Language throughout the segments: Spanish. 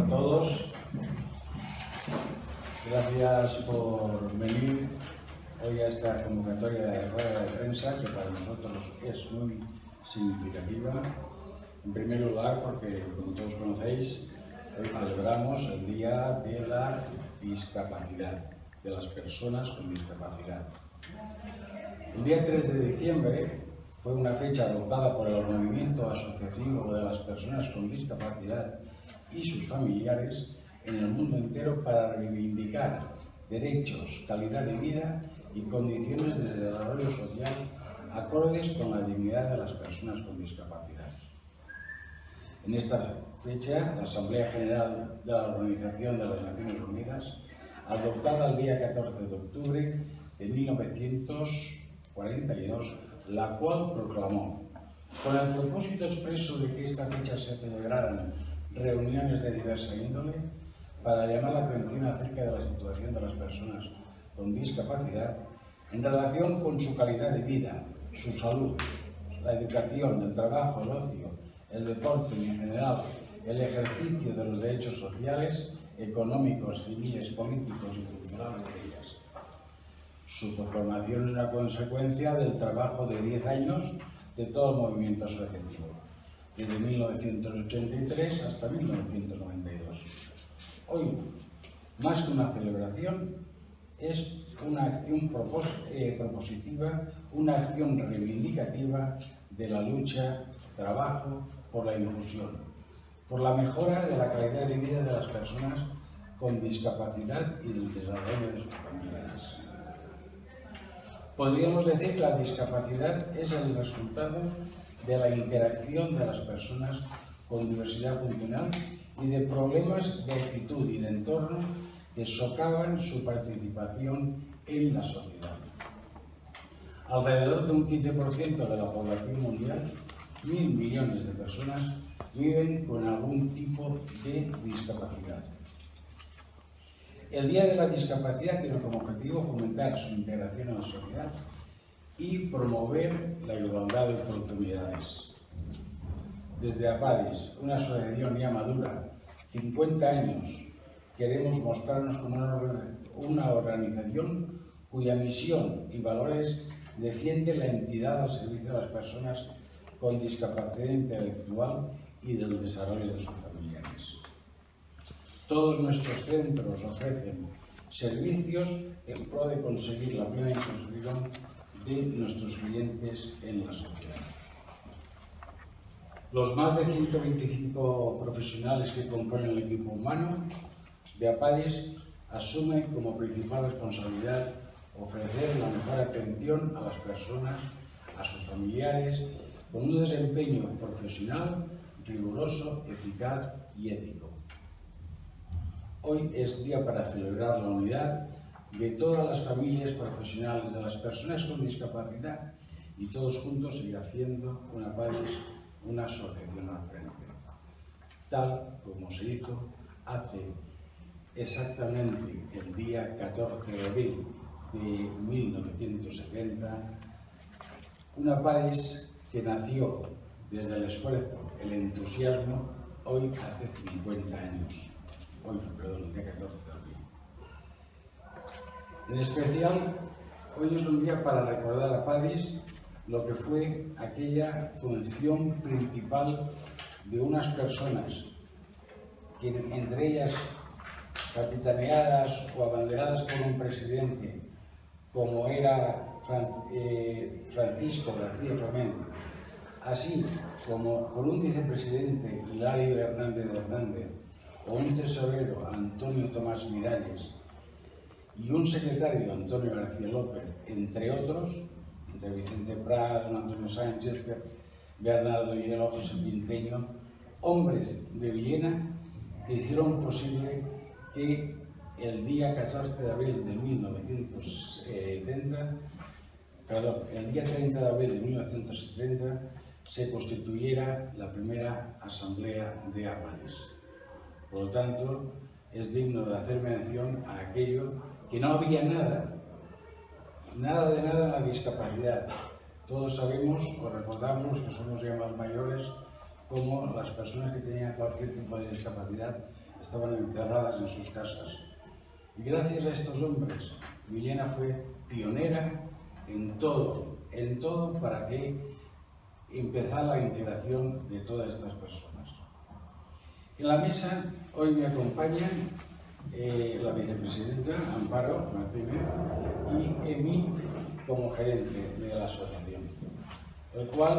a todos. Gracias por venir hoy a esta convocatoria de rueda de prensa que para nosotros es muy significativa. En primer lugar, porque como todos conocéis, hoy celebramos el Día de la Discapacidad, de las personas con discapacidad. El día 3 de diciembre fue una fecha adoptada por el Movimiento Asociativo de las Personas con Discapacidad y sus familiares en el mundo entero para reivindicar derechos, calidad de vida y condiciones de desarrollo social acordes con la dignidad de las personas con discapacidad. En esta fecha, la Asamblea General de la Organización de las Naciones Unidas, adoptada el día 14 de octubre de 1942, la cual proclamó, con el propósito expreso de que esta fecha se celebraran reuniones de diversa índole, para llamar la atención acerca de la situación de las personas con discapacidad en relación con su calidad de vida, su salud, la educación, el trabajo, el ocio, el deporte y en general el ejercicio de los derechos sociales, económicos, civiles, políticos y culturales de ellas. Su proclamación es una consecuencia del trabajo de 10 años de todo el movimiento asociativo, desde 1983 hasta 1992. Hoy, más que una celebración, es una acción eh, propositiva, una acción reivindicativa de la lucha, trabajo por la inclusión, por la mejora de la calidad de vida de las personas con discapacidad y del desarrollo de sus familias. Podríamos decir que la discapacidad es el resultado de la interacción de las personas con diversidad funcional y de problemas de actitud y de entorno que socavan su participación en la sociedad. Alrededor de un 15% de la población mundial, mil millones de personas, viven con algún tipo de discapacidad. El Día de la Discapacidad tiene como objetivo fomentar su integración en la sociedad y promover la igualdad de oportunidades. Desde APADIS, una asociación ya madura, 50 años, queremos mostrarnos como una organización cuya misión y valores defiende la entidad al servicio de las personas con discapacidad intelectual y del desarrollo de sus familiares. Todos nuestros centros ofrecen servicios en pro de conseguir la plena inclusión de nuestros clientes en la sociedad. Los más de 125 profesionales que componen el equipo humano de APADIS asumen como principal responsabilidad ofrecer la mejor atención a las personas, a sus familiares, con un desempeño profesional, riguroso, eficaz y ético. Hoy es día para celebrar la unidad de todas las familias profesionales, de las personas con discapacidad y todos juntos seguir haciendo una país, una asociación al frente. Tal como se hizo hace exactamente el día 14 de abril de 1970, una país que nació desde el esfuerzo, el entusiasmo, hoy hace 50 años, hoy, perdón, el día 14 de abril. En especial, hoy es un día para recordar a Padis lo que fue aquella función principal de unas personas, entre ellas capitaneadas o abanderadas por un presidente, como era eh, Francisco García Flamengo, así como por un vicepresidente Hilario Hernández Hernández, o un tesorero Antonio Tomás Miralles, y un secretario, Antonio García López, entre otros, entre Vicente Prado, Antonio Sánchez, Bernardo Hielo, José Pinteño, hombres de Villena que hicieron posible que el día 14 de abril de 1970, perdón, el día 30 de abril de 1970 se constituyera la primera asamblea de Apanes. Por lo tanto, es digno de hacer mención a aquello que no había nada Nada de nada en la discapacidad. Todos sabemos o recordamos que somos ya más mayores como las personas que tenían cualquier tipo de discapacidad estaban encerradas en sus casas. Y gracias a estos hombres, Villena fue pionera en todo, en todo para que empezara la integración de todas estas personas. En la mesa hoy me acompañan eh, la vicepresidenta Amparo Martínez y Emi como gerente de la asociación, el cual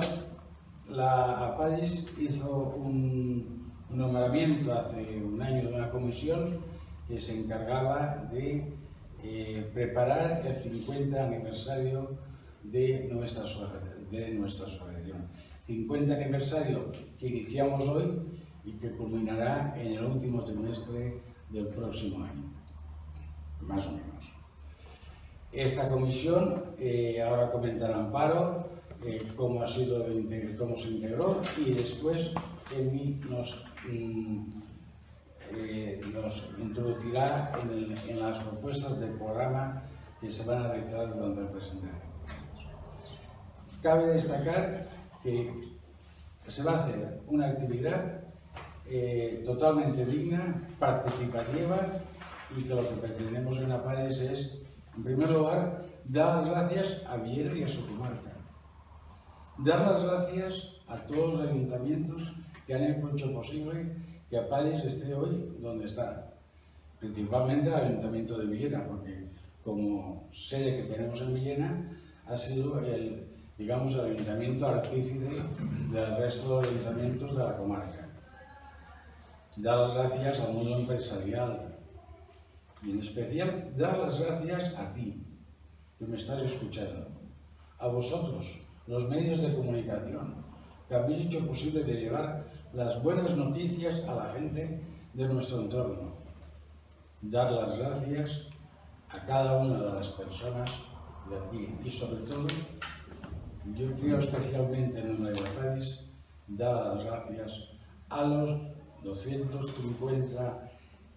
la APADIS hizo un nombramiento hace un año de una comisión que se encargaba de eh, preparar el 50 aniversario de nuestra, de nuestra asociación. 50 aniversario que iniciamos hoy y que culminará en el último trimestre del próximo año, más o menos. Esta comisión, eh, ahora comentará Amparo, eh, cómo, ha sido, cómo se integró y después Emi nos, mm, eh, nos introducirá en, en, las propuestas del programa que se van a dictar durante el presente. Cabe destacar que se va a hacer una actividad eh, totalmente digna, participativa y que lo que pretendemos en la PARES es, en primer lugar, dar las gracias a Villera y a su comarca. Dar las gracias a todos los ayuntamientos que han hecho posible que Apales esté hoy donde está. Principalmente al Ayuntamiento de Villena, porque como sede que tenemos en Villena, ha sido el, digamos, el ayuntamiento artífice del resto de los ayuntamientos de la comarca dar las gracias al mundo empresarial. Y en especial dar las gracias a ti, que me estás escuchando, a vosotros, los medios de comunicación, que habéis hecho posible de llevar las buenas noticias a la gente de nuestro entorno. Dar las gracias a cada una de las personas de aquí. Y sobre todo, yo quiero especialmente en de País dar las gracias a los 250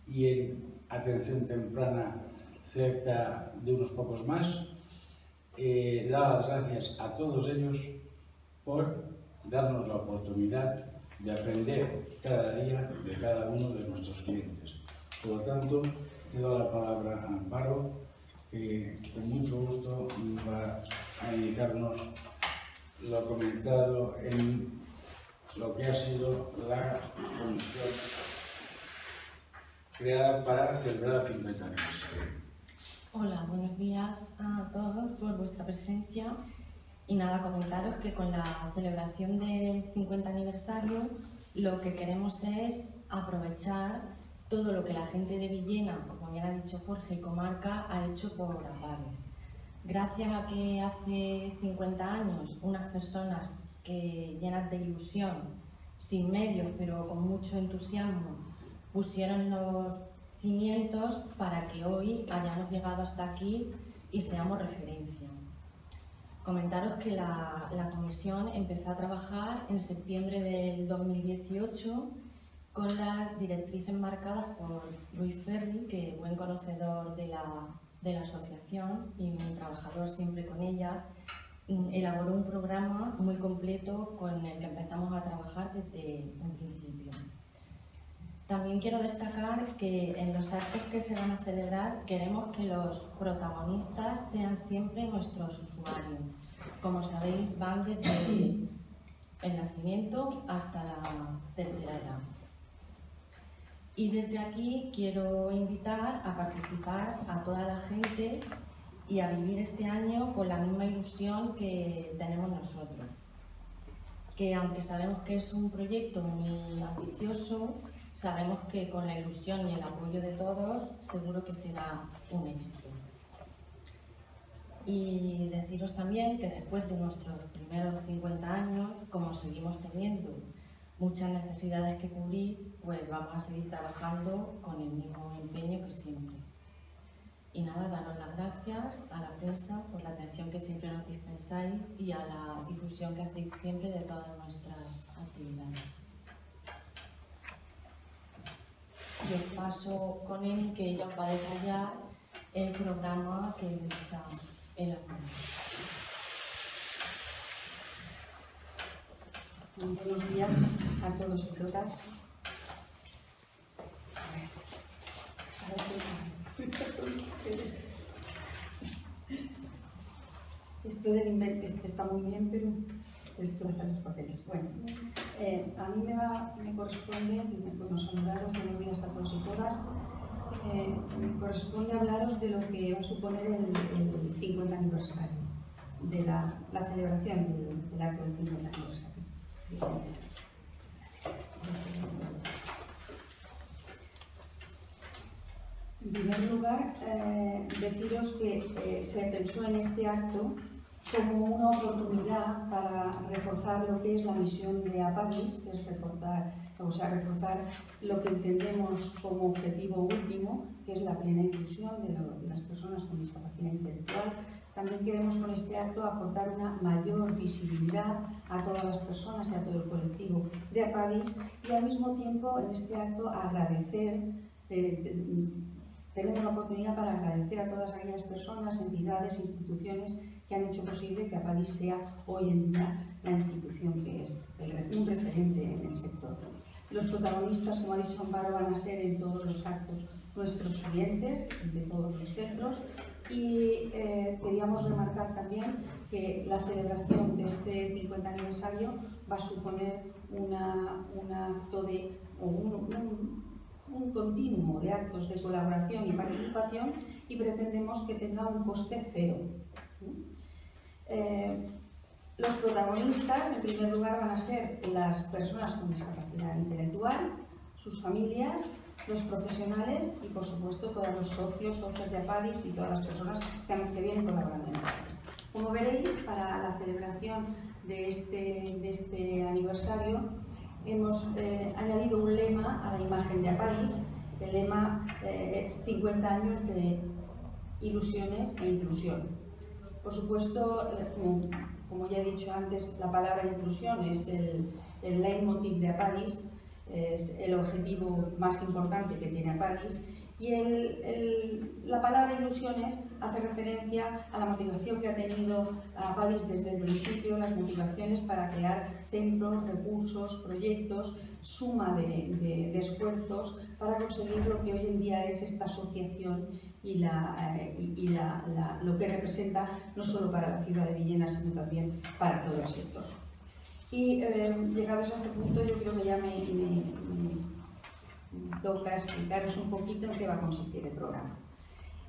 y en atención temprana cerca de unos pocos más. Eh, las gracias a todos ellos por darnos la oportunidad de aprender cada día de cada uno de nuestros clientes. Por lo tanto, le doy la palabra a Amparo, que con mucho gusto va a indicarnos lo comentado en lo que ha sido la comisión creada para celebrar el 50 aniversario. Hola, buenos días a todos por vuestra presencia y nada, comentaros que con la celebración del 50 aniversario lo que queremos es aprovechar todo lo que la gente de Villena, como ya ha dicho Jorge, y comarca, ha hecho por Apares. Gracias a que hace 50 años unas personas que llenas de ilusión, sin medios, pero con mucho entusiasmo, pusieron los cimientos para que hoy hayamos llegado hasta aquí y seamos referencia. Comentaros que la, la comisión empezó a trabajar en septiembre del 2018 con las directrices marcadas por Luis Ferri, que buen conocedor de la, de la asociación y un trabajador siempre con ella, elaboró un programa muy completo con el que empezamos a trabajar desde un principio. También quiero destacar que en los actos que se van a celebrar queremos que los protagonistas sean siempre nuestros usuarios. Como sabéis, van desde el nacimiento hasta la tercera edad. Y desde aquí quiero invitar a participar a toda la gente y a vivir este año con la misma ilusión que tenemos nosotros. Que aunque sabemos que es un proyecto muy ambicioso, sabemos que con la ilusión y el apoyo de todos seguro que será un éxito. Y deciros también que después de nuestros primeros 50 años, como seguimos teniendo muchas necesidades que cubrir, pues vamos a seguir trabajando con el mismo empeño que siempre. Y nada, daros las gracias a la prensa por la atención que siempre nos dispensáis y a la difusión que hacéis siempre de todas nuestras actividades. Y os paso con él que ella va a detallar el programa que vais a el apoyo. Buenos días a todos y todas. Esto del está muy bien, pero esto de los papeles. Bueno, eh, a mí me, va, me corresponde, bueno, saludaros, buenos días a todos y todas. Eh, me corresponde hablaros de lo que va a suponer el, 50 aniversario, de la, celebración del acto del 50 aniversario. En primer lugar, eh, deciros que eh, se pensó en este acto como una oportunidad para reforzar lo que es la misión de APADIS, que es reforzar, o sea, reforzar lo que entendemos como objetivo último, que es la plena inclusión de, de las personas con discapacidad intelectual, también queremos con este acto aportar una mayor visibilidad a todas las personas y a todo el colectivo de APADIS y al mismo tiempo en este acto agradecer, eh, tenemos la oportunidad para agradecer a todas aquellas personas, entidades, instituciones que han hecho posible que APADIS sea hoy en día la institución que es, un referente en el sector. Los protagonistas, como ha dicho Amparo, van a ser en todos los actos nuestros clientes de todos los centros y eh, queríamos remarcar también que la celebración de este 50 aniversario va a suponer una, un acto de, un, continuo de actos de colaboración y participación y pretendemos que tenga un coste cero. Eh, los protagonistas, en primer lugar, van a ser las personas con discapacidad intelectual, sus familias, los profesionales y, por supuesto, todos los socios, socios de APADIS y todas las personas que vienen colaborando en APADIS. Como veréis, para la celebración de este, de este aniversario hemos eh, añadido un lema a la imagen de APADIS. El lema eh, es 50 años de ilusiones e inclusión. Por supuesto, como, como, ya he dicho antes, la palabra inclusión es el, el leitmotiv de APADIS, es el objetivo más importante que tiene París y la palabra ilusiones hace referencia a la motivación que ha tenido París desde el principio, las motivaciones para crear centros, recursos, proyectos, suma de, esfuerzos para conseguir lo que hoy en día es esta asociación y, eh, lo que representa no solo para la ciudad de Villena, sino también para todo el sector. Y eh, llegados a este punto, yo creo que ya me, toca explicaros un poquito en qué va a consistir el programa.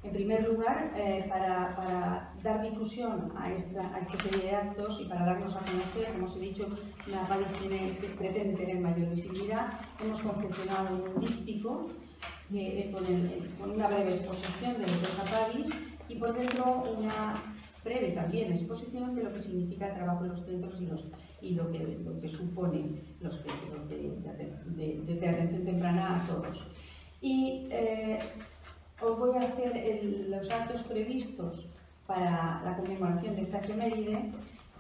En primer lugar, eh, para, para, dar difusión a esta, a esta, serie de actos y para darnos a conocer, como os he dicho, la PADIS tiene, pretende tener mayor visibilidad, hemos confeccionado un díptico eh, con, el, con, una breve exposición de lo que es APADIS y por dentro una breve también exposición de lo que significa el trabajo en los centros y los y lo que, lo que supone los centros de, desde atención temprana a todos. Y eh, os voy a hacer el, los actos previstos para la conmemoración de esta efeméride,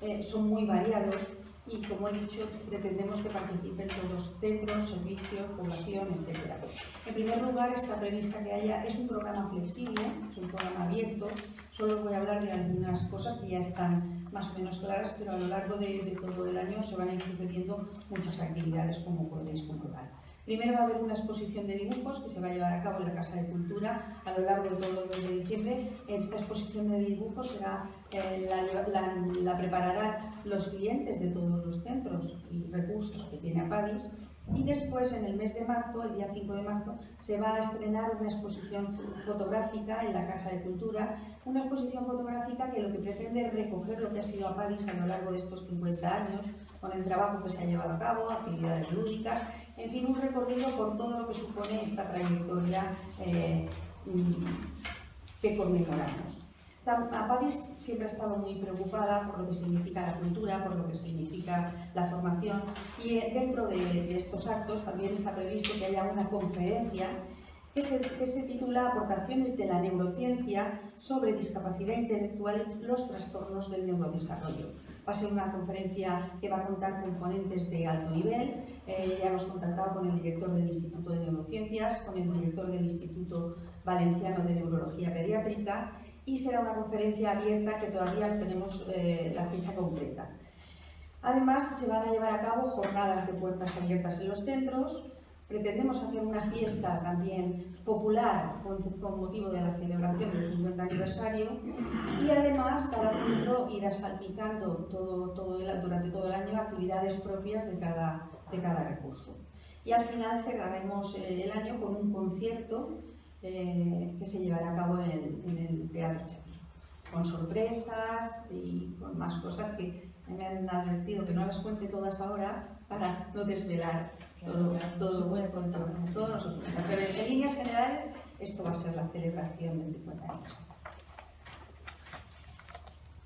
eh, son muy variados y, como he dicho, pretendemos que participen todos centros, servicios, población, etc. En primer lugar, está prevista que haya, es un programa flexible, es un programa abierto, solo voy a hablar de algunas cosas que ya están más o menos claras, pero a lo largo de, todo el año se van a ir sucediendo muchas actividades, como podéis comprobar. Primero va a haber una exposición de dibujos que se va a llevar a cabo en la Casa de Cultura a lo largo de todo el mes de diciembre. Esta exposición de dibujos será, eh, la, la, la, prepararán los clientes de todos los centros y recursos que tiene APADIS. Y después, en el mes de marzo, el día 5 de marzo, se va a estrenar una exposición fotográfica en la Casa de Cultura, una exposición fotográfica que lo que pretende es recoger lo que ha sido APADIS a lo largo de estos 50 años, con el trabajo que se ha llevado a cabo, actividades lúdicas en fin, un recorrido por todo lo que supone esta trayectoria eh, mm, que conmemoramos. Apadis siempre ha estado muy preocupada por lo que significa la cultura, por lo que significa la formación y eh, dentro de, estos actos también está previsto que haya una conferencia que se, que se, titula Aportaciones de la neurociencia sobre discapacidad intelectual y los trastornos del neurodesarrollo. Va a ser una conferencia que va a contar con ponentes de alto nivel. Eh, ya hemos contactado con el director del Instituto de Neurociencias, con el director del Instituto Valenciano de Neurología Pediátrica y será una conferencia abierta que todavía tenemos eh, la fecha concreta. Además, se van a llevar a cabo jornadas de puertas abiertas en los centros, Pretendemos hacer una fiesta también popular con, motivo de la celebración del 50 aniversario y además cada centro irá salpicando todo, todo durante todo el año actividades propias de cada, de cada recurso. Y al final cerraremos el año con un concierto eh, que se llevará a cabo en el, en el Teatro Chapí, con sorpresas y con más cosas que me han advertido que no las cuente todas ahora para no desvelar todo, todo, puede contar, todo no Pero en líneas generales, esto va a ser la celebración del 50 años.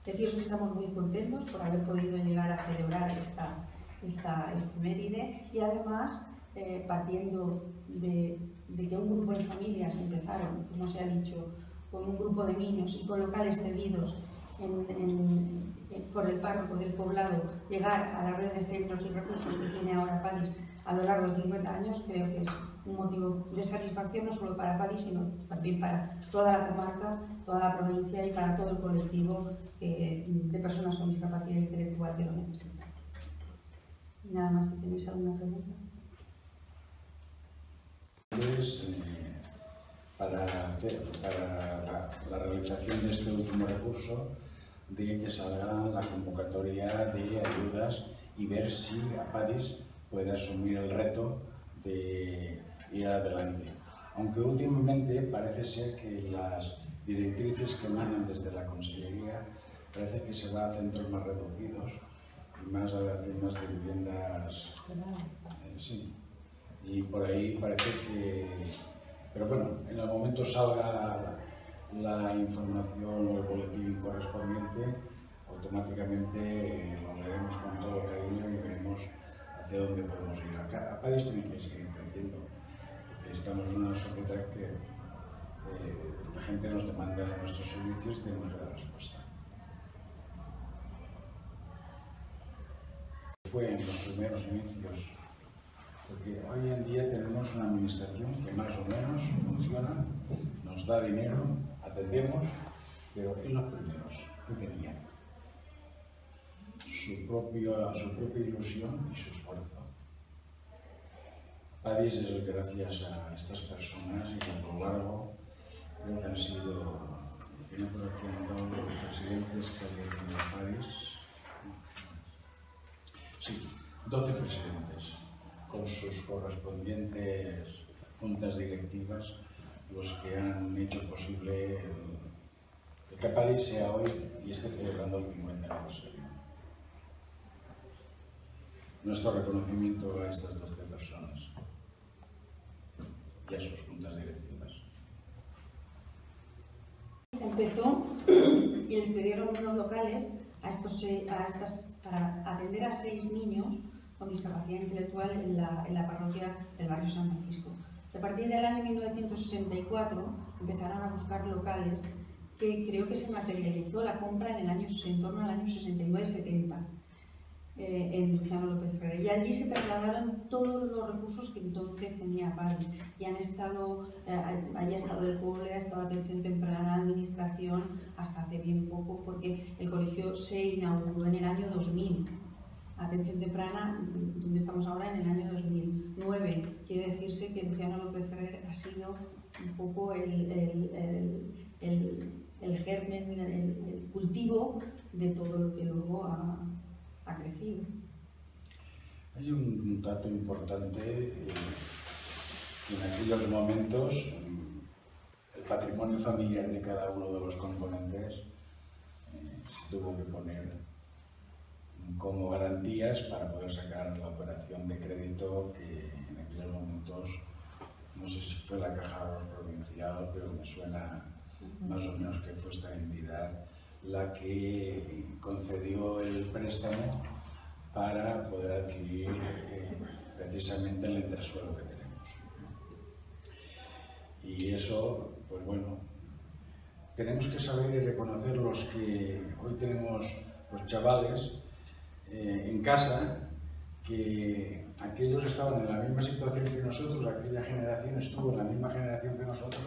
Deciros que estamos muy contentos por haber podido llegar a celebrar esta, esta efeméride y además eh, partiendo de, que un grupo de familias empezaron, como se ha dicho, con un grupo de niños y con locales cedidos en, por el párroco del poblado, llegar a la red de centros y recursos que tiene ahora Padis a lo largo de 50 años, creo que es un motivo de satisfacción no solo para Padis, sino también para toda la comarca, toda la provincia y para todo el colectivo eh, de personas con discapacidad intelectual que lo necesitan. nada más, si tenéis alguna pregunta. Eh, para, para la, la realización de este último recurso, de que salga la convocatoria de ayudas y ver si APADIS puede asumir el reto de ir adelante. Aunque últimamente parece ser que las directrices que emanan desde la Consellería parece que se va a centros más reducidos y más a temas de viviendas. Eh, sí. Y por ahí parece que... Pero bueno, en el momento salga la información o el boletín correspondiente, automáticamente lo leeremos con todo cariño y veremos hacia dónde podemos ir. Acá, a París tiene que seguir creciendo. Estamos en una sociedad que eh, la gente nos demanda nuestros servicios y tenemos que dar respuesta. Fue en los primeros inicios, porque hoy en día tenemos una administración que más o menos funciona, nos da dinero, atendemos, pero en los primeros que tenían su, propia, su propia ilusión y su esfuerzo. París es el gracias a estas personas y a lo largo creo que han sido, tiene por aquí los presidentes que había tenido París, sí, 12 presidentes con sus correspondientes juntas directivas los que han hecho posible que París sea hoy y esté celebrando el 50 aniversario. Nuestro reconocimiento a estas 12 personas y a sus juntas directivas. Empezó y les pidieron unos locales a estos, a estas, para atender a seis niños con discapacidad intelectual en la, parroquia del barrio San Francisco. A partir del año 1964 empezaron a buscar locales que creo que se materializó la compra en, el año, torno al año 69-70 eh, en Luciano López Ferrer. Y allí se trasladaron todos los recursos que entonces tenía París. Y han estado, eh, allí ha estado el pueblo, ha estado atención temprana, administración, hasta hace bien poco, porque el colegio se inauguró en el año 2000 atención temprana, donde estamos ahora en el año 2009. Quiere decirse que Luciano López Ferrer ha sido un poco el, el, germen, el, cultivo de todo lo que luego ha, crecido. Hay un dato importante, eh, en aquellos momentos el patrimonio familiar de cada uno de los componentes eh, se tuvo que poner como garantías para poder sacar la operación de crédito que en aquellos momentos, no sé si fue la Caja Provincial, pero me suena más o menos que fue esta entidad la que concedió el préstamo para poder adquirir eh, precisamente el entresuelo que tenemos. Y eso, pues bueno, tenemos que saber y reconocer los que hoy tenemos los chavales eh, en casa que aquellos estaban en la misma situación que nosotros, aquella generación estuvo en la misma generación que nosotros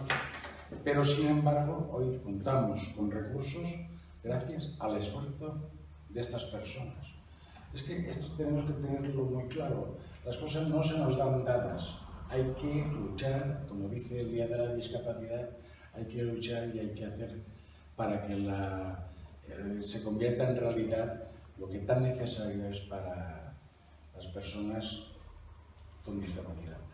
Pero sin embargo, hoy contamos con recursos gracias al esfuerzo de estas personas. Es que esto tenemos que tenerlo muy claro. Las cosas no se nos dan dadas. Hay que luchar, como dice el Día de la Discapacidad, hay que luchar y hay que hacer para que la, eh, se convierta en realidad lo que tan necesario es para las personas con discapacidad.